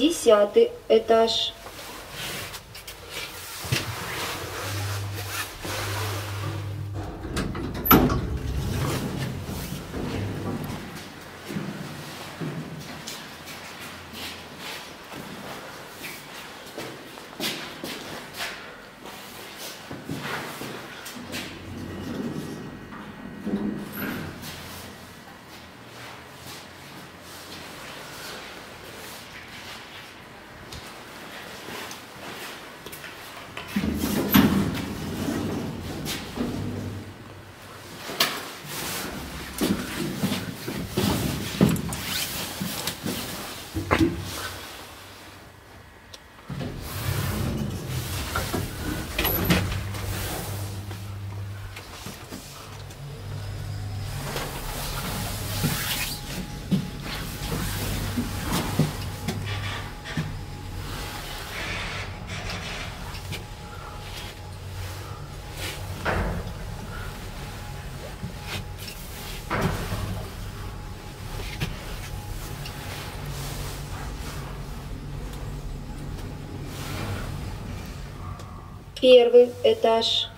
десятый этаж. Первый этаж.